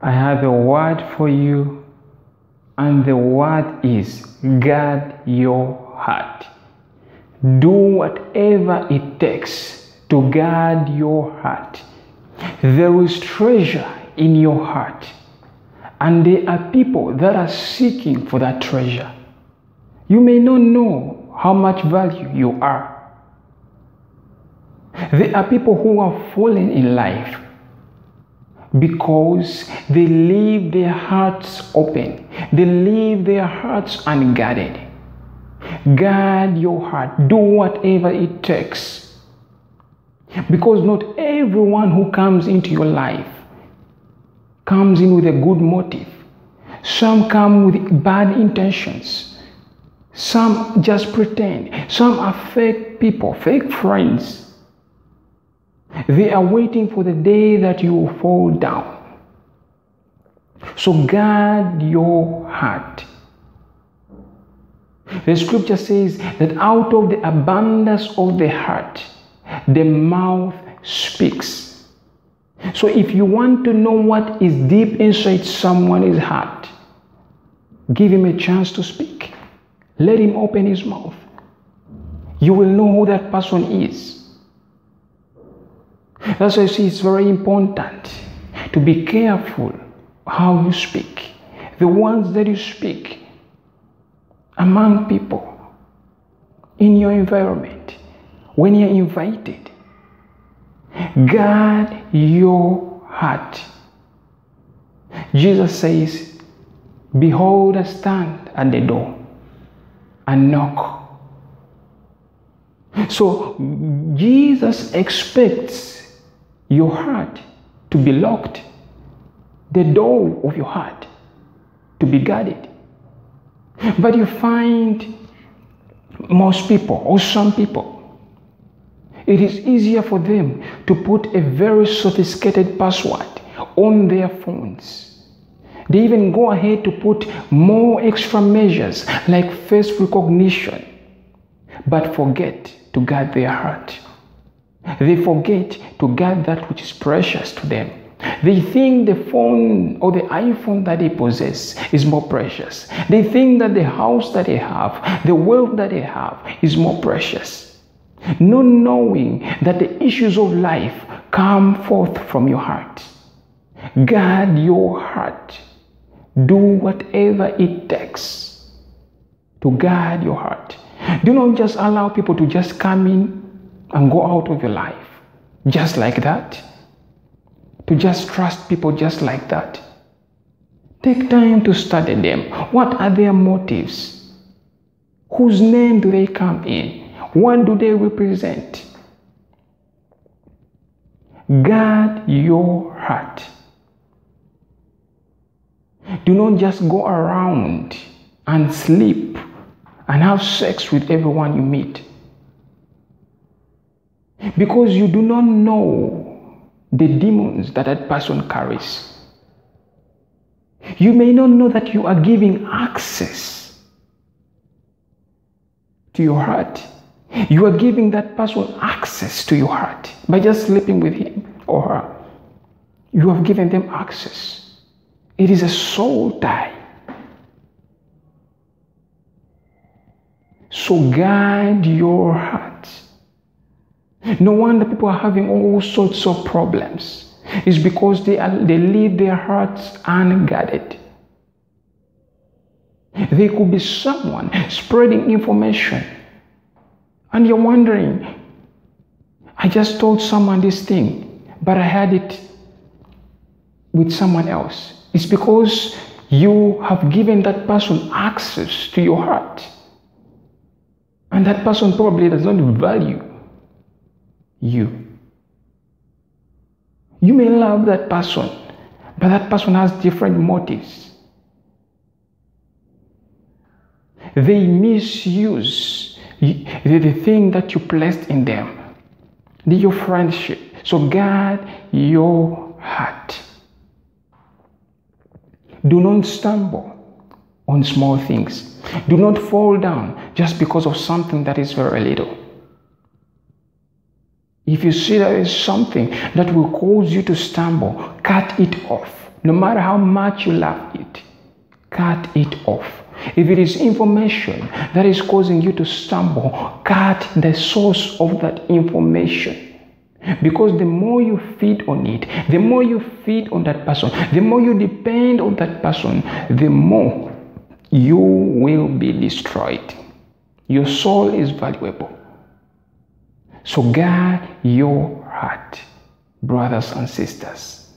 I have a word for you, and the word is guard your heart. Do whatever it takes to guard your heart. There is treasure in your heart, and there are people that are seeking for that treasure. You may not know how much value you are. There are people who are fallen in life because they leave their hearts open, they leave their hearts unguarded. Guard your heart, do whatever it takes. Because not everyone who comes into your life comes in with a good motive. Some come with bad intentions. Some just pretend. Some are fake people, fake friends. They are waiting for the day that you will fall down. So guard your heart. The scripture says that out of the abundance of the heart, the mouth speaks. So if you want to know what is deep inside someone's heart, give him a chance to speak. Let him open his mouth. You will know who that person is. That's why I see it's very important to be careful how you speak. The ones that you speak among people, in your environment, when you're invited. Guard your heart. Jesus says, Behold, I stand at the door and knock. So Jesus expects your heart to be locked, the door of your heart to be guarded. But you find most people or some people, it is easier for them to put a very sophisticated password on their phones. They even go ahead to put more extra measures like face recognition, but forget to guard their heart. They forget to guard that which is precious to them. They think the phone or the iPhone that they possess is more precious. They think that the house that they have, the wealth that they have, is more precious. Not knowing that the issues of life come forth from your heart. Guard your heart. Do whatever it takes to guard your heart. Do not just allow people to just come in and go out of your life just like that. To just trust people just like that. Take time to study them. What are their motives? Whose name do they come in? What do they represent? Guard your heart. Do not just go around and sleep and have sex with everyone you meet. Because you do not know the demons that that person carries. You may not know that you are giving access to your heart. You are giving that person access to your heart by just sleeping with him or her. You have given them access. It is a soul tie. So guide your heart. No wonder people are having all sorts of problems. It's because they, are, they leave their hearts unguarded. They could be someone spreading information. And you're wondering, I just told someone this thing, but I had it with someone else. It's because you have given that person access to your heart. And that person probably does not value you. You may love that person, but that person has different motives. They misuse the, thing that you placed in them, your friendship. So guard your heart. Do not stumble on small things. Do not fall down just because of something that is very little. If you see there is something that will cause you to stumble, cut it off. No matter how much you love it, cut it off. If it is information that is causing you to stumble, cut the source of that information. Because the more you feed on it, the more you feed on that person, the more you depend on that person, the more you will be destroyed. Your soul is valuable. So guard your heart, brothers and sisters.